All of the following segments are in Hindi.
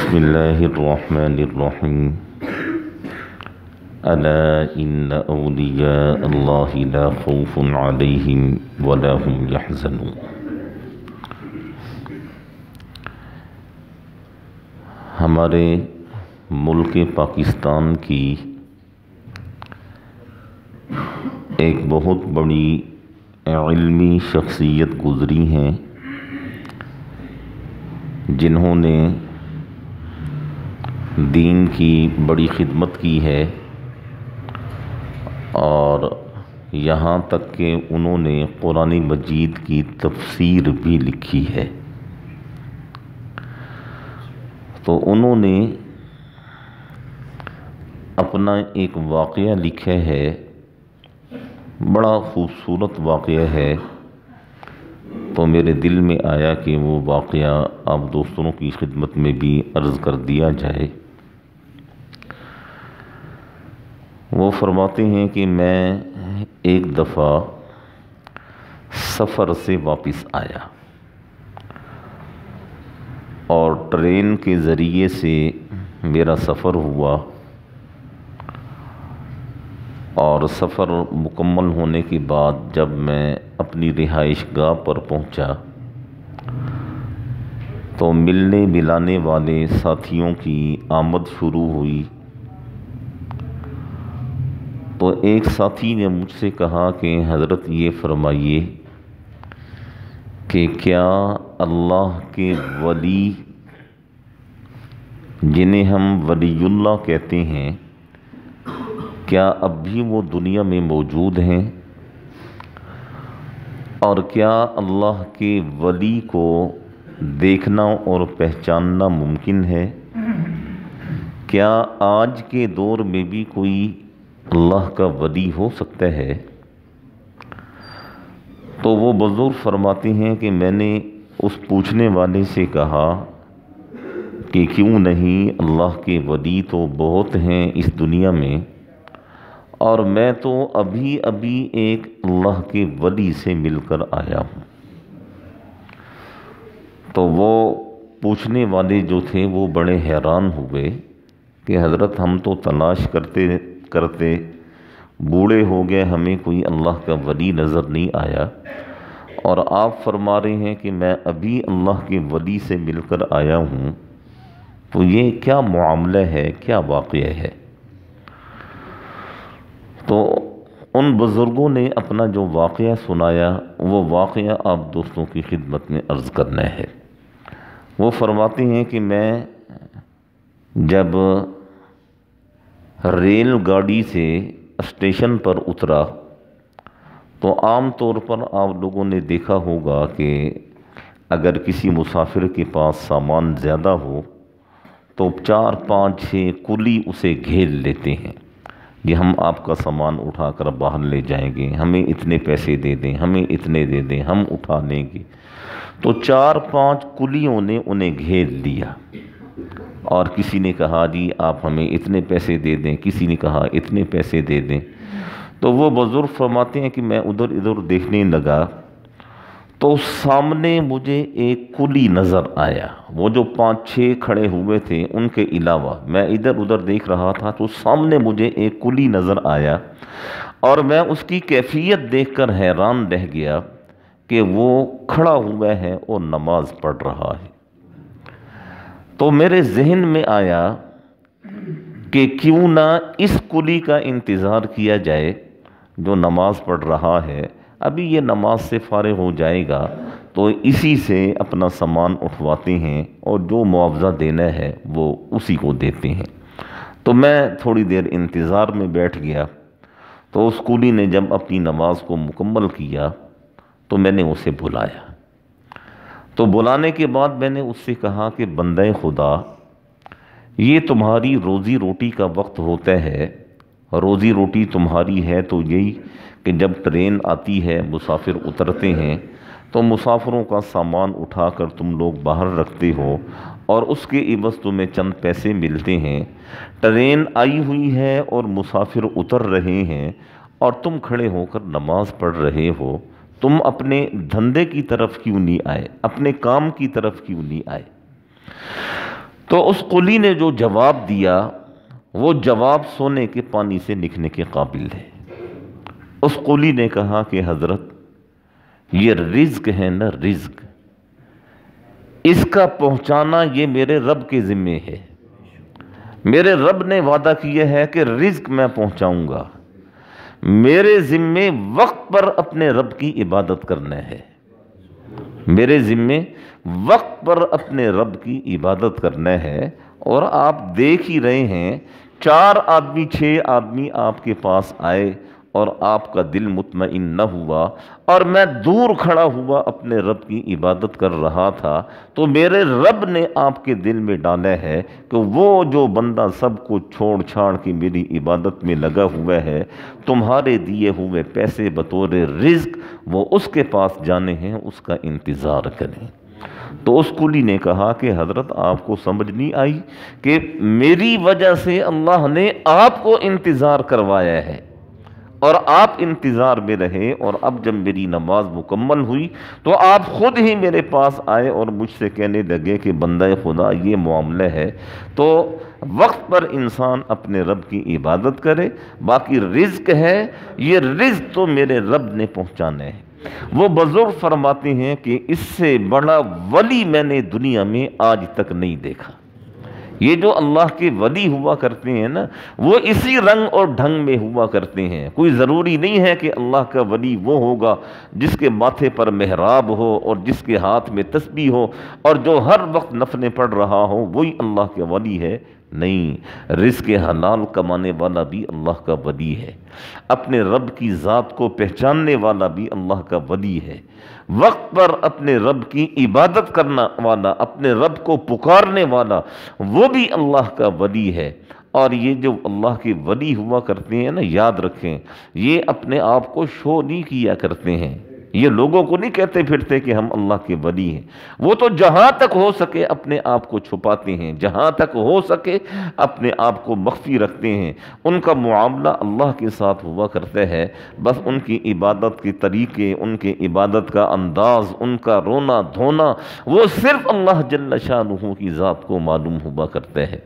बसमीम अला इन अलिया अल्लाह ला खौफ अलैहिम वला हुम यहज़नून हमारे मुल्क पाकिस्तान की एक बहुत बड़ी इल्मी शख्सियत गुज़री हैं, जिन्होंने दीन की बड़ी खिदमत की है और यहाँ तक कि उन्होंने कुरान मजीद की तफसीर भी लिखी है। तो उन्होंने अपना एक वाक़ लिखा है, बड़ा ख़ूबसूरत वाक़ है। तो मेरे दिल में आया कि वो वाक़ आप दोस्तों की खिदमत में भी अर्ज़ कर दिया जाए। वो फरमाते हैं कि मैं एक दफ़ा सफ़र से वापस आया और ट्रेन के ज़रिए से मेरा सफ़र हुआ और सफ़र मुकम्मल होने के बाद जब मैं अपनी रिहाइश गाह पर पहुँचा तो मिलने मिलाने वाले साथियों की आमद शुरू हुई। तो एक साथी ने मुझसे कहा कि, हज़रत, ये फरमाइए कि क्या अल्लाह के वली, जिन्हें हम वलीउल्लाह कहते हैं, क्या अब भी वो दुनिया में मौजूद हैं? और क्या अल्लाह के वली को देखना और पहचानना मुमकिन है? क्या आज के दौर में भी कोई अल्लाह का वली हो सकता है तो वो बुज़ुर्ग फरमाते हैं कि मैंने उस पूछने वाले से कहा कि क्यों नहीं अल्लाह के वली तो बहुत हैं इस दुनिया में, और मैं तो अभी अभी एक अल्लाह के वली से मिलकर आया हूँ। तो वो पूछने वाले जो थे वो बड़े हैरान हुए कि हज़रत हम तो तलाश करते करते। बूढ़े हो गए, हमें कोई अल्लाह का वली नज़र नहीं आया। और आप फरमा रहे हैं कि मैं अभी अल्लाह के वली से मिलकर आया हूँ तो ये क्या मामला है, क्या वाक़ है? तो उन बुज़ुर्गों ने अपना जो वाक़ सुनाया, वो वाक़ आप दोस्तों की खिदमत में अर्ज़ करना है। वो फरमाते हैं कि मैं जब रेलगाड़ी से स्टेशन पर उतरा। तो आम तौर पर आप लोगों ने देखा होगा कि अगर किसी मुसाफिर के पास सामान ज़्यादा हो तो चार, पाँच छः कुली उसे घेर लेते हैं कि हम आपका सामान उठाकर बाहर ले जाएँगे, हमें इतने पैसे दे दें, हमें इतने दे दें, हम उठा लेंगे। तो चार, पाँच कुलियों ने उन्हें घेर लिया। और किसी ने कहा, जी, आप हमें इतने पैसे दे दें। किसी ने कहा, इतने पैसे दे दें। तो वो बुज़ुर्ग फरमाते हैं कि मैं उधर इधर देखने लगा तो सामने मुझे एक कुली नज़र आया। वो जो पाँच छः खड़े हुए थे, उनके अलावा मैं इधर उधर देख रहा था तो सामने मुझे एक कुली नज़र आया और मैं उसकी कैफियत देखकर हैरान रह गया कि वो खड़ा हुआ है और नमाज़ पढ़ रहा है। तो मेरे जहन में आया कि क्यों ना इस कुली का इंतज़ार किया जाए, जो नमाज़ पढ़ रहा है। अभी ये नमाज़ से फारग हो जाएगा तो इसी से अपना सामान उठवाते हैं और जो मुआवजा देना है, वो उसी को देते हैं। तो मैं थोड़ी देर इंतज़ार में बैठ गया। तो उस कुली ने जब अपनी नमाज़ को मुकम्मल किया तो मैंने उसे बुलाया। तो बुलाने के बाद मैंने उससे कहा कि, बंदे खुदा, ये तुम्हारी रोज़ी रोटी का वक्त होता है, रोज़ी रोटी तुम्हारी है तो यही कि जब ट्रेन आती है, मुसाफिर उतरते हैं तो मुसाफिरों का सामान उठाकर तुम लोग बाहर रखते हो और उसके इवज तुम्हें चंद पैसे मिलते हैं। ट्रेन आई हुई है और मुसाफिर उतर रहे हैं और तुम खड़े होकर नमाज़ पढ़ रहे हो। तुम अपने धंधे की तरफ़ क्यों नहीं आए? अपने काम की तरफ़ क्यों नहीं आए? तो उस कुली ने जो जवाब दिया, वो जवाब सोने के पानी से लिखने के काबिल है। उस कुली ने कहा कि, हज़रत, ये रिज्क है ना रिज्क। इसका पहुंचाना ये मेरे रब के ज़िम्मे है। मेरे रब ने वादा किया है कि रिज्क मैं पहुंचाऊँगा। मेरे ज़िम्मे वक्त पर अपने रब की इबादत करना है। मेरे ज़िम्मे वक्त पर अपने रब की इबादत करना है और आप देख ही रहे हैं, चार आदमी छः आदमी आपके पास आए और आपका दिल मुतमिन न हुआ और मैं दूर खड़ा हुआ अपने रब की इबादत कर रहा था तो मेरे रब ने आपके दिल में डाला है कि वो जो बंदा सब कुछ छोड़ छाड़ के मेरी इबादत में लगा हुआ है, तुम्हारे दिए हुए पैसे बतौर रिज्क वो उसके पास जाने हैं, उसका इंतज़ार करें। तो उस कुली ने कहा कि हज़रत, आपको समझ नहीं आई कि मेरी वजह से अल्लाह ने आपको इंतज़ार करवाया है। और आप इंतज़ार में रहे और अब जब मेरी नमाज़ मुकम्मल हुई तो आप ख़ुद ही मेरे पास आए और मुझसे कहने लगे कि बंदा खुदा, ये मामला है। तो वक्त पर इंसान अपने रब की इबादत करे, बाकी रिज्क है, ये रिज्क तो मेरे रब ने पहुँचाने हैं। वो बुज़ुर्ग फरमाते हैं कि इससे बड़ा वली मैंने दुनिया में आज तक नहीं देखा। ये जो अल्लाह के वली हुआ करते हैं ना, वो इसी रंग और ढंग में हुआ करते हैं। कोई ज़रूरी नहीं है कि अल्लाह का वली वो होगा जिसके माथे पर मेहराब हो और जिसके हाथ में तस्बी हो और जो हर वक्त नफने पड़ रहा हो, वही अल्लाह के वली है। नहीं रिस्क हलाल कमाने वाला भी अल्लाह का वली है। अपने रब की ज़ात को पहचानने वाला भी अल्लाह का वली है। वक्त पर अपने रब की इबादत करना वाला, अपने रब को पुकारने वाला, वो भी अल्लाह का वली है। और ये जो अल्लाह के वली हुआ करते हैं ना, याद रखें, ये अपने आप को शो नहीं किया करते हैं। ये लोगों को नहीं कहते फिरते कि हम अल्लाह के वली हैं। वो तो जहाँ तक हो सके अपने आप को छुपाते हैं, जहाँ तक हो सके अपने आप को मख्फी रखते हैं। उनका मामला अल्लाह के साथ हुआ करता है, बस उनकी इबादत के तरीके, उनके इबादत का अंदाज़, उनका रोना धोना वो सिर्फ़ अल्लाह जल्ला शाह की ज़ात को मालूम हुआ करता है।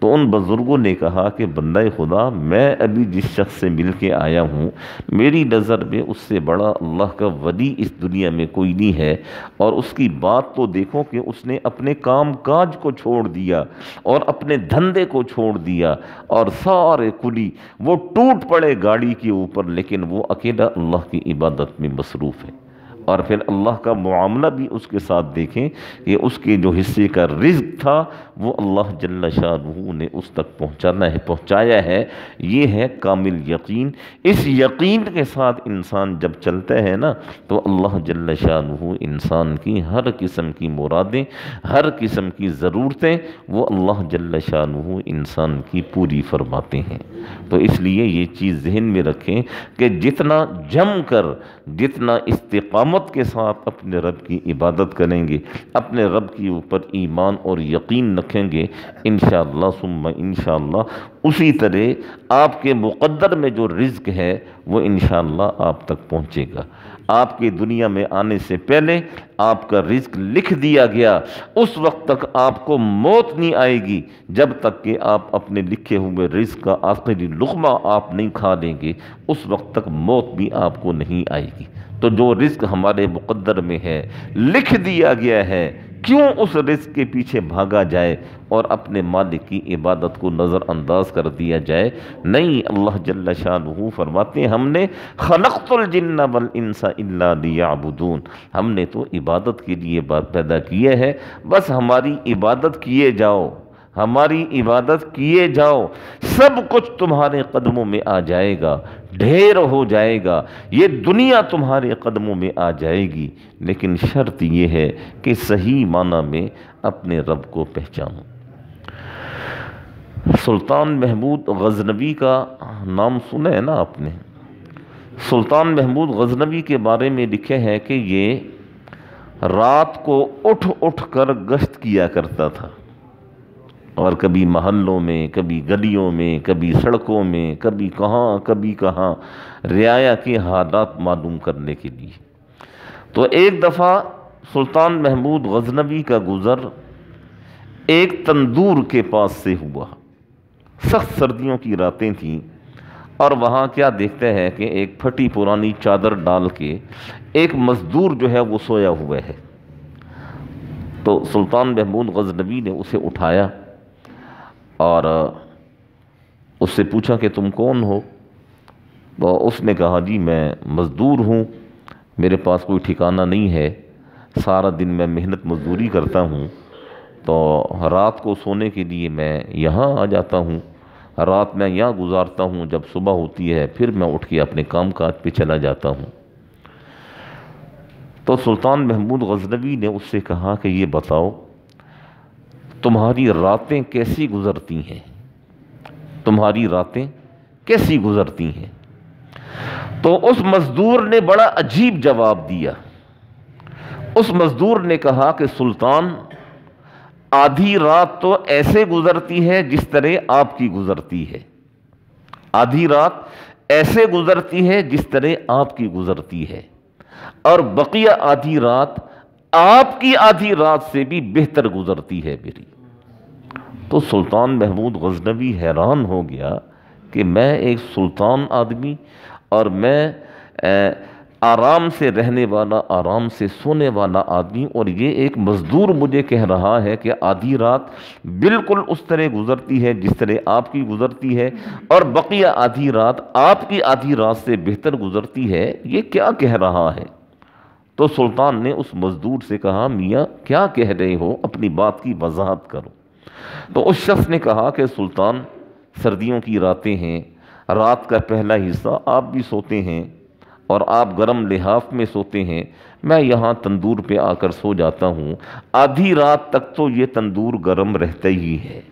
तो उन बुज़ुर्गों ने कहा कि बंदा खुदा, मैं अभी जिस शख्स से मिल के आया हूँ, मेरी नज़र में उससे बड़ा अल्लाह का वली इस दुनिया में कोई नहीं है। और उसकी बात तो देखो कि उसने अपने काम काज को छोड़ दिया और अपने धंधे को छोड़ दिया और सारे कुली, वो टूट पड़े गाड़ी के ऊपर, लेकिन वो अकेला अल्लाह की इबादत में मसरूफ़ है। और फिर अल्लाह का मामला भी उसके साथ देखें कि उसके जो हिस्से का रिज्क था, वो अल्लाह जल्ला शाह ने उस तक पहुँचाना है, पहुँचाया है। ये है कामिल यकीन। इस यकीन के साथ इंसान जब चलता है ना तो अल्लाह जल्ला शाह इंसान की हर किस्म की मुरादें, हर किस्म की ज़रूरतें, वो अल्लाह जल्ला शाह इंसान की पूरी फरमाते हैं। तो इसलिए ये चीज़ जहन में रखें कि जितना जम कर, जितना इस्तकामत के साथ अपने रब की इबादत करेंगे, अपने रब के ऊपर ईमान और यकीन रखेंगे इन शुम इन उसी तरह आपके मुक़द्दर में जो रिज्क है, वो इन आप तक पहुँचेगा। आपकी दुनिया में आने से पहले आपका रिस्क लिख दिया गया। उस वक्त तक आपको मौत नहीं आएगी, जब तक कि आप अपने लिखे हुए रिस्क का आखिरी लुकमा आप नहीं खा लेंगे, उस वक्त तक मौत भी आपको नहीं आएगी। तो जो रिस्क हमारे मुक़द्दर में है, लिख दिया गया है। क्यों उस रिस्क के पीछे भागा जाए और अपने मालिक की इबादत को नज़रअंदाज कर दिया जाए? नहीं, अल्लाह जल्ला फरमाते हैं, हमने खलक़ुलजन्ना बल इंसा लियाबुदून। हमने तो इबादत के लिए बात पैदा किए है, बस हमारी इबादत किए जाओ। हमारी इबादत किए जाओ, सब कुछ तुम्हारे कदमों में आ जाएगा, ढेर हो जाएगा, ये दुनिया तुम्हारे कदमों में आ जाएगी, लेकिन शर्त ये है कि सही माना में अपने रब को पहचानो। सुल्तान महमूद गजनबी का नाम सुना है ना आपने? सुल्तान महमूद गजनबी के बारे में लिखे हैं कि ये रात को उठ उठ कर गश्त किया करता था। और कभी महल्लों में, कभी गलियों में, कभी सड़कों में, कभी कहाँ कभी कहाँ रियाया के हालात मालूम करने के लिए। तो एक दफ़ा सुल्तान महमूद गजनबी का गुज़र एक तंदूर के पास से हुआ। सख्त सर्दियों की रातें थीं और वहाँ क्या देखते हैं कि एक फटी पुरानी चादर डाल के एक मज़दूर जो है वो सोया हुआ है। तो सुल्तान महमूद गजनबी ने उसे उठाया और उससे पूछा कि तुम कौन हो? तो उसने कहा, जी, मैं मज़दूर हूँ, मेरे पास कोई ठिकाना नहीं है, सारा दिन मैं मेहनत मजदूरी करता हूँ तो रात को सोने के लिए मैं यहाँ आ जाता हूँ, रात मैं यहाँ गुजारता हूँ, जब सुबह होती है, फिर मैं उठ के अपने काम काज पे चला जाता हूँ। तो सुल्तान महमूद गजनबी ने उससे कहा कि, ये बताओ तुम्हारी रातें कैसी गुज़रती हैं? तुम्हारी रातें कैसी गुज़रती हैं? तो उस मज़दूर ने बड़ा अजीब जवाब दिया। उस मज़दूर ने कहा कि, सुल्तान, आधी रात तो ऐसे गुजरती है जिस तरह आपकी गुजरती है। आधी रात ऐसे गुजरती है जिस तरह आपकी गुजरती है। और बकिया आधी रात आपकी आधी रात से भी बेहतर गुजरती है मेरी। तो सुल्तान महमूद गजनवी हैरान हो गया कि मैं एक सुल्तान आदमी और मैं आराम से रहने वाला, आराम से सोने वाला आदमी और ये एक मज़दूर मुझे कह रहा है कि आधी रात बिल्कुल उस तरह गुज़रती है जिस तरह आपकी गुज़रती है और बकिया आधी रात, आपकी आधी रात से बेहतर गुज़रती है, ये क्या कह रहा है? तो सुल्तान ने उस मज़दूर से कहा, मियाँ, क्या कह रहे हो? अपनी बात की वजाहत करो। तो उस शख्स ने कहा कि सुल्तान, सर्दियों की रातें हैं, रात का पहला हिस्सा आप भी सोते हैं और आप गर्म लिहाफ में सोते हैं। मैं यहाँ तंदूर पे आकर सो जाता हूँ। आधी रात तक तो ये तंदूर गर्म रहता ही है।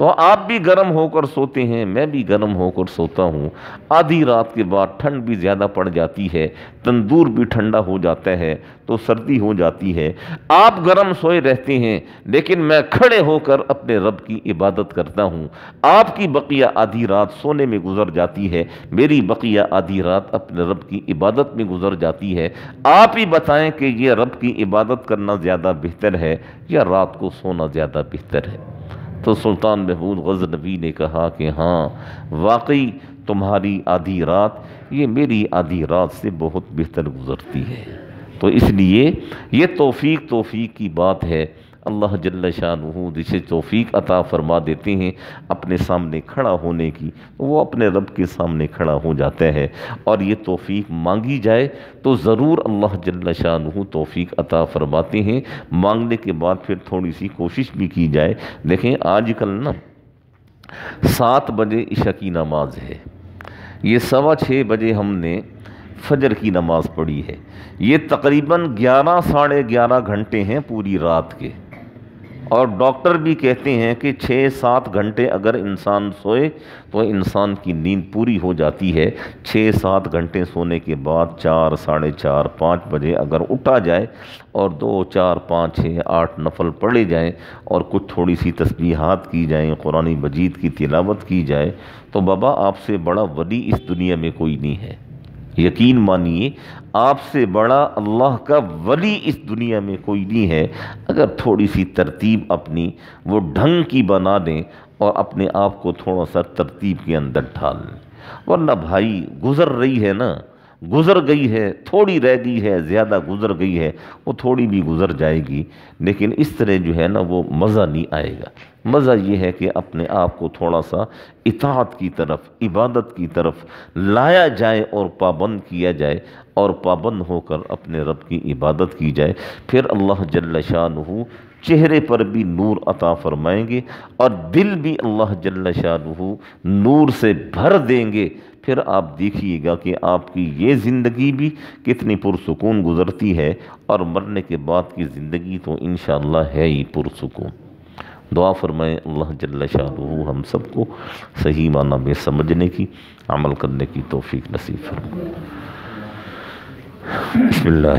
तो आप भी गर्म होकर सोते हैं, मैं भी गर्म होकर सोता हूँ। आधी रात के बाद ठंड भी ज़्यादा पड़ जाती है, तंदूर भी ठंडा हो जाता है तो सर्दी हो जाती है। आप गर्म सोए रहते हैं, लेकिन मैं खड़े होकर अपने रब की इबादत करता हूँ। आपकी बकिया आधी रात सोने में गुजर जाती है, मेरी बकिया आधी रात अपने रब की इबादत में गुजर जाती है। आप ही बताएँ कि यह रब की इबादत करना ज़्यादा बेहतर है या रात को सोना ज़्यादा बेहतर है? तो सुल्तान महमूद गजनबी ने कहा कि हाँ वाकई तुम्हारी आधी रात, ये मेरी आधी रात से बहुत बेहतर गुज़रती है। तो इसलिए ये तोफ़ी तोफ़ी की बात है अल्लाह जल्ल शाह जिसे तोफ़ी अता फरमा देते हैं अपने सामने खड़ा होने की तो वो अपने रब के सामने खड़ा हो जाता है। और ये तोफ़ीक मांगी जाए तो ज़रूर अल्लाह जल्ल शाह तोफ़ीक अता फरमाते हैं। मांगने के बाद फिर थोड़ी सी कोशिश भी की जाए। देखें, आजकल ना सात बजे ईशा की नमाज़ है। ये सवा छः बजे हमने फजर की नमाज़ पढ़ी है। ये तकरीबन ग्यारह, साढ़े ग्यारह घंटे हैं पूरी रात के। और डॉक्टर भी कहते हैं कि छः सात घंटे अगर इंसान सोए तो इंसान की नींद पूरी हो जाती है। छः सात घंटे सोने के बाद चार, साढ़े चार, पाँच बजे अगर उठा जाए और दो, चार, पाँच छः आठ नफल पढ़े जाएँ और कुछ थोड़ी सी तस्बीहात की जाएँ कुरानी मजीद की तिलावत की जाए तो बाबा आपसे बड़ा वली इस दुनिया में कोई नहीं है। यकीन मानिए, आपसे बड़ा अल्लाह का वली इस दुनिया में कोई नहीं है। अगर थोड़ी सी तरतीब अपनी, वो ढंग की बना दें और अपने आप को थोड़ा सा तरतीब के अंदर ढाल लें। वरना भाई, गुज़र रही है ना गुज़र गई है, थोड़ी रह गई है, ज़्यादा गुज़र गई है, वो थोड़ी भी गुज़र जाएगी। लेकिन इस तरह जो है ना, वो मज़ा नहीं आएगा। मज़ा ये है कि अपने आप को थोड़ा सा इतात की तरफ़, इबादत की तरफ़ लाया जाए और पाबंद किया जाए और पाबंद होकर अपने रब की इबादत की जाए। फिर अल्लाह जल्ल शाह चेहरे पर भी नूर अता फरमाएँगे और दिल भी अल्लाह जल्ल शाह नूर से भर देंगे। फिर आप देखिएगा कि आपकी ये ज़िंदगी भी कितनी पुरसकून गुज़रती है और मरने के बाद की ज़िंदगी तो इन है ही पुरसकून। दुआ फरमाएँ, अल्लाह जल्ल शाह हम सबको सही माना में समझने की, अमल करने की तोफ़ी नसीब फरमाए। बसमिल्लर